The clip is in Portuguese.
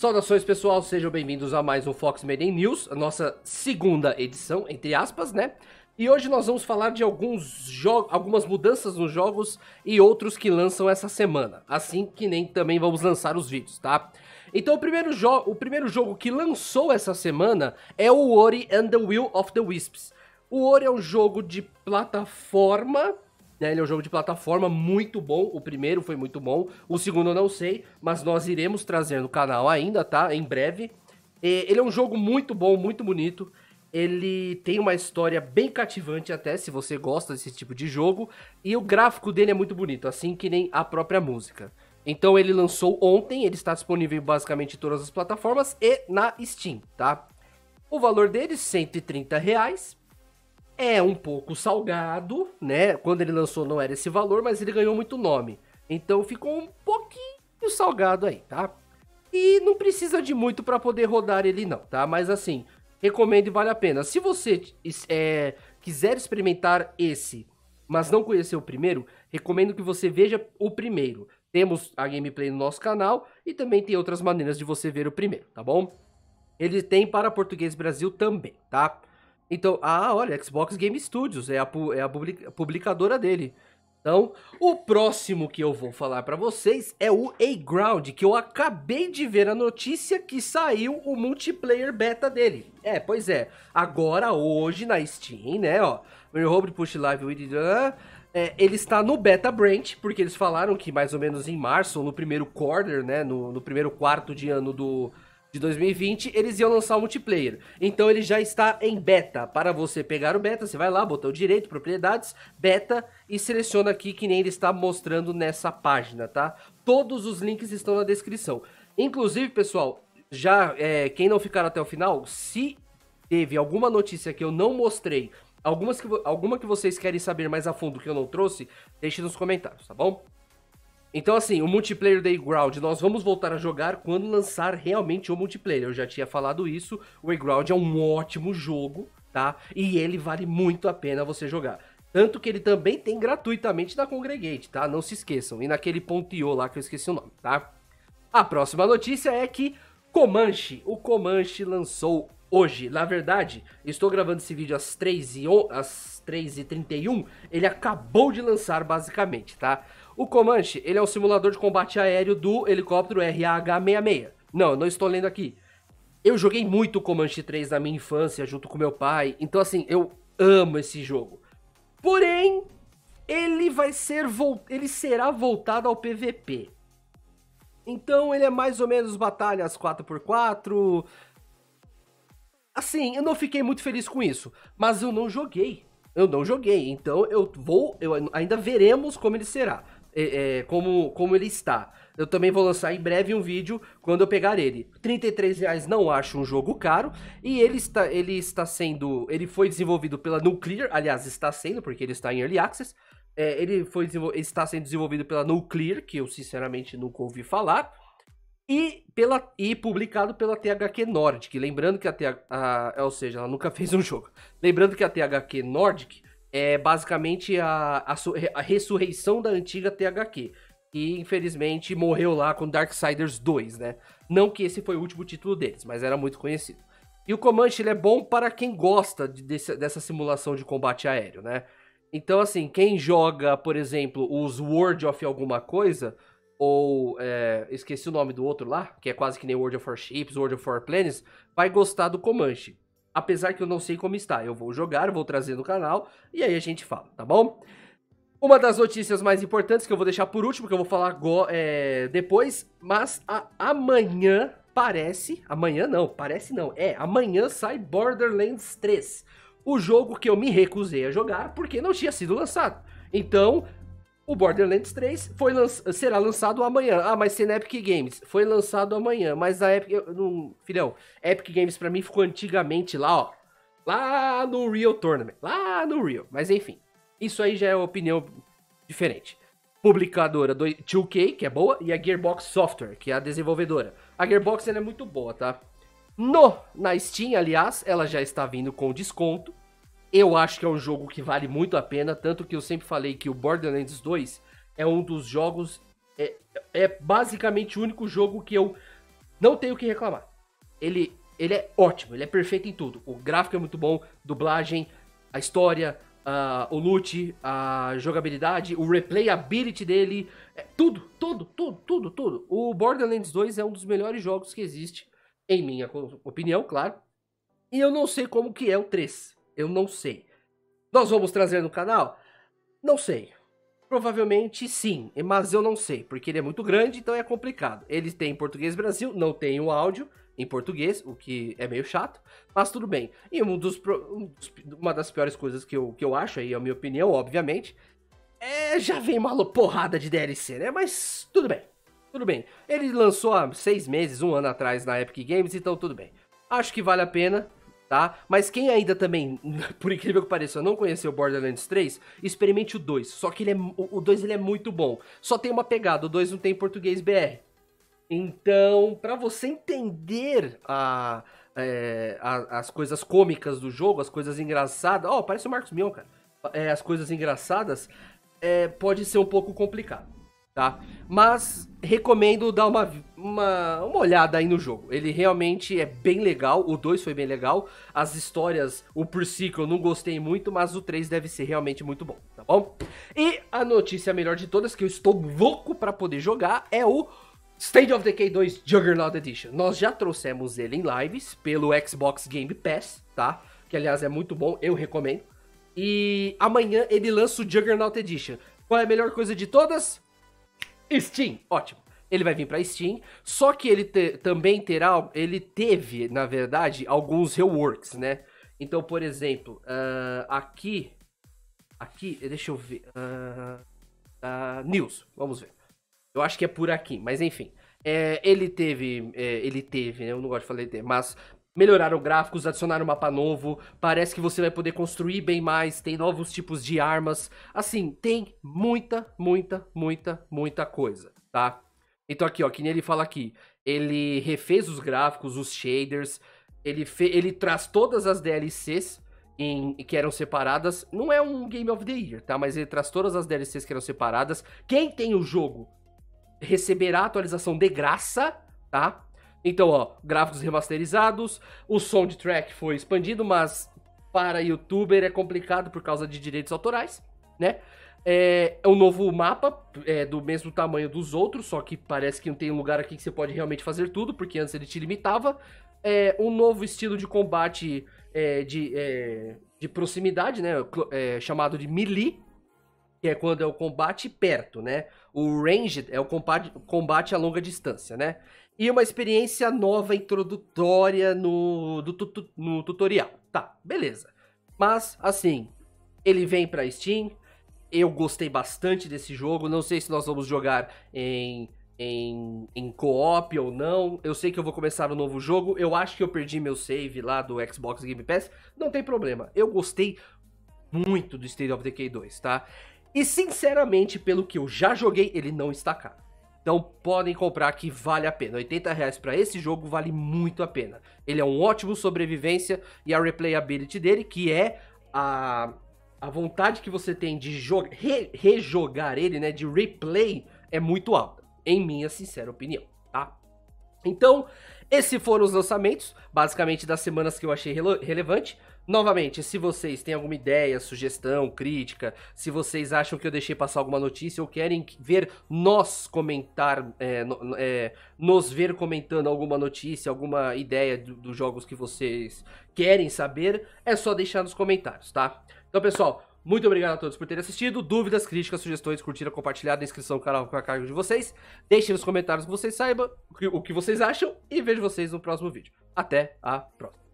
Saudações pessoal, sejam bem-vindos a mais um Fox Media News, a nossa segunda edição, entre aspas, né? E hoje nós vamos falar de alguns algumas mudanças nos jogos e outros que lançam essa semana, assim que nem também vamos lançar os vídeos, tá? Então o primeiro, o primeiro jogo que lançou essa semana é o Ori and the Will of the Wisps. O Ori é um jogo de plataforma né? Ele é um jogo de plataforma muito bom. O primeiro foi muito bom. O segundo eu não sei, mas nós iremos trazer no canal ainda, tá? Em breve. Ele é um jogo muito bom, muito bonito. Ele tem uma história bem cativante até, se você gosta desse tipo de jogo. E o gráfico dele é muito bonito, assim que nem a própria música. Então ele lançou ontem, ele está disponível basicamente em todas as plataformas e na Steam, tá? O valor dele, 130 reais é um pouco salgado, né? Quando ele lançou não era esse valor, mas ele ganhou muito nome. Então ficou um pouquinho salgado aí, tá? E não precisa de muito para poder rodar ele não, tá? Mas assim, recomendo e vale a pena. Se você é, quiser experimentar esse, mas não conhecer o primeiro, recomendo que você veja o primeiro. Temos a gameplay no nosso canal e também tem outras maneiras de você ver o primeiro, tá bom? Ele tem para português Brasil também, tá? Então, ah, olha, Xbox Game Studios é a, é a publicadora dele. Então, o próximo que eu vou falar para vocês é o A-Ground, que eu acabei de ver a notícia que saiu o multiplayer beta dele. É, pois é. Agora, hoje, na Steam, né, ó. Hope Push Live with... É, ele está no beta branch, porque eles falaram que mais ou menos em março, no primeiro quarter, né, no, no primeiro quarto de ano do, de 2020, eles iam lançar o multiplayer. Então ele já está em beta. Para você pegar o beta, você vai lá, botão direito, propriedades, beta e seleciona aqui que nem ele está mostrando nessa página, tá? Todos os links estão na descrição. Inclusive, pessoal, já é, quem não ficar até o final, se teve alguma notícia que eu não mostrei, algumas que, alguma que vocês querem saber mais a fundo que eu não trouxe, deixe nos comentários, tá bom? Então, assim, o multiplayer da Ground nós vamos voltar a jogar quando lançar realmente o multiplayer. Eu já tinha falado isso. O Ground é um ótimo jogo, tá? E ele vale muito a pena você jogar. Tanto que ele também tem gratuitamente na Congregate, tá? Não se esqueçam. E naquele ponto lá que eu esqueci o nome, tá? A próxima notícia é que Comanche, o Comanche lançou hoje. Na verdade, estou gravando esse vídeo às 3 e às 3h31. Ele acabou de lançar, basicamente, tá? O Comanche, ele é um simulador de combate aéreo do helicóptero RAH-66. Não, não estou lendo aqui. Eu joguei muito Comanche 3 na minha infância, junto com meu pai. Então, assim, eu amo esse jogo. Porém, ele vai ser... Ele será voltado ao PVP. Então, ele é mais ou menos batalhas 4x4... Assim, eu não fiquei muito feliz com isso. Mas eu não joguei. Eu não joguei. Então, eu vou... Eu, ainda veremos como ele será é, é, como, como ele está. Eu também vou lançar em breve um vídeo quando eu pegar ele. R$ reais não acho um jogo caro e ele está, ele está sendo, ele foi desenvolvido pela Nuclear, aliás está sendo porque ele está em early access. É, ele foi está sendo desenvolvido pela Nuclear, que eu sinceramente nunca ouvi falar, e pela e publicado pela THQ Nordic. Lembrando que a, TH, a ou seja, ela nunca fez um jogo. Lembrando que a THQ Nordic é basicamente a, a, a ressurreição da antiga THQ. Que infelizmente morreu lá com Darksiders 2, né? Não que esse foi o último título deles, mas era muito conhecido. E o Comanche ele é bom para quem gosta de, desse, dessa simulação de combate aéreo, né? Então, assim, quem joga, por exemplo, os World of alguma coisa, ou é, esqueci o nome do outro lá, que é quase que nem World of Warships, World of Warplanes, vai gostar do Comanche. Apesar que eu não sei como está. Eu vou jogar, vou trazer no canal e aí a gente fala, tá bom? Uma das notícias mais importantes que eu vou deixar por último, que eu vou falar é, depois, mas a, amanhã parece. Amanhã não, parece não. É, amanhã sai Borderlands 3. O jogo que eu me recusei a jogar porque não tinha sido lançado. Então, o Borderlands 3 foi será lançado amanhã. Ah, mas sem Epic Games. Foi lançado amanhã, mas a Epic... Não, filhão, Epic Games para mim ficou antigamente lá, ó. Lá no Real Tournament. Lá no Real. Mas enfim, isso aí já é opinião diferente. Publicadora do 2K, que é boa, e a Gearbox Software, que é a desenvolvedora. A Gearbox é muito boa, tá? No, na Steam, aliás, ela já está vindo com desconto. Eu acho que é um jogo que vale muito a pena, tanto que eu sempre falei que o Borderlands 2 é um dos jogos. É, é basicamente o único jogo que eu Não tenho que reclamar. Ele, ele é ótimo, ele é perfeito em tudo. O gráfico é muito bom, dublagem, a história, uh, o loot, a jogabilidade, o replayability dele, é, tudo, tudo, tudo, tudo, tudo. O Borderlands 2 é um dos melhores jogos que existe, em minha opinião, claro. E eu não sei como que é o 3. Eu não sei. Nós vamos trazer no canal? Não sei. Provavelmente sim, mas eu não sei, porque ele é muito grande, então é complicado. Ele tem em português Brasil, não tem o áudio em português, o que é meio chato, mas tudo bem. E um dos, uma das piores coisas que eu, que eu acho, aí é a minha opinião, obviamente, é já vem uma porrada de DLC, né? Mas tudo bem, tudo bem. Ele lançou há seis meses, um ano atrás na Epic Games, então tudo bem. Acho que vale a pena tá? Mas quem ainda também, por incrível que pareça, não conheceu Borderlands 3, experimente o 2. Só que ele é, o 2 ele é muito bom. Só tem uma pegada, o 2 não tem português BR. Então, para você entender a, é, a, as coisas cômicas do jogo, as coisas engraçadas... Ó, oh, parece o Marcos Mion, cara. É, as coisas engraçadas, é, pode ser um pouco complicado tá? Mas recomendo dar uma, uma, uma olhada aí no jogo. Ele realmente é bem legal, o 2 foi bem legal. As histórias, o per eu não gostei muito, mas o 3 deve ser realmente muito bom, tá bom? E a notícia melhor de todas, que eu estou louco para poder jogar, é o State of Decay 2 Juggernaut Edition. Nós já trouxemos ele em lives pelo Xbox Game Pass, tá? Que aliás é muito bom, eu recomendo. E amanhã ele lança o Juggernaut Edition. Qual é a melhor coisa de todas? Steam, ótimo. Ele vai vir para Steam, só que ele te, também terá, ele teve, na verdade, alguns reworks, né? Então, por exemplo, uh, aqui, aqui, deixa eu ver, uh, uh, News, vamos ver. Eu acho que é por aqui, mas enfim. É, ele teve, é, ele teve, né? eu não gosto de falar de ter, mas melhoraram gráficos, adicionaram mapa novo, parece que você vai poder construir bem mais, tem novos tipos de armas. Assim, tem muita, muita, muita, muita coisa, tá? Então aqui, ó, que nem ele fala aqui, ele refez os gráficos, os shaders, ele, ele traz todas as DLCs em, que eram separadas. Não é um Game of the Year, tá? Mas ele traz todas as DLCs que eram separadas. Quem tem o jogo receberá a atualização de graça, tá? Então, ó, gráficos remasterizados, o soundtrack foi expandido, mas para youtuber é complicado por causa de direitos autorais, né? É, é um novo mapa, é, do mesmo tamanho dos outros, só que parece que não tem um lugar aqui que você pode realmente fazer tudo, porque antes ele te limitava. É, um novo estilo de combate é, de, é, de proximidade, né? É, chamado de melee, que é quando é o combate perto, né? O ranged é o combate, combate a longa distância, né? E uma experiência nova introdutória no, do, tu, no tutorial. Tá, beleza. Mas, assim, ele vem pra Steam. Eu gostei bastante desse jogo. Não sei se nós vamos jogar em, em, em co-op ou não. Eu sei que eu vou começar um novo jogo. Eu acho que eu perdi meu save lá do Xbox Game Pass. Não tem problema. Eu gostei muito do State of Decay 2, tá? E sinceramente, pelo que eu já joguei, ele não está caro. Então podem comprar que vale a pena. 80 reais para esse jogo vale muito a pena. Ele é um ótimo sobrevivência e a replayability dele, que é a, a vontade que você tem de re, rejogar ele, né, de replay, é muito alta, em minha sincera opinião, tá? Então, esses foram os lançamentos, basicamente das semanas que eu achei rele relevante. Novamente, se vocês têm alguma ideia, sugestão, crítica, se vocês acham que eu deixei passar alguma notícia ou querem ver nós comentar, é, é, nos ver comentando alguma notícia, alguma ideia dos do jogos que vocês querem saber, é só deixar nos comentários, tá? Então, pessoal, muito obrigado a todos por terem assistido. Dúvidas, críticas, sugestões, curtiram, compartilhar, inscrição no canal com a cargo de vocês. Deixem nos comentários que vocês saibam o que vocês acham e vejo vocês no próximo vídeo. Até a próxima.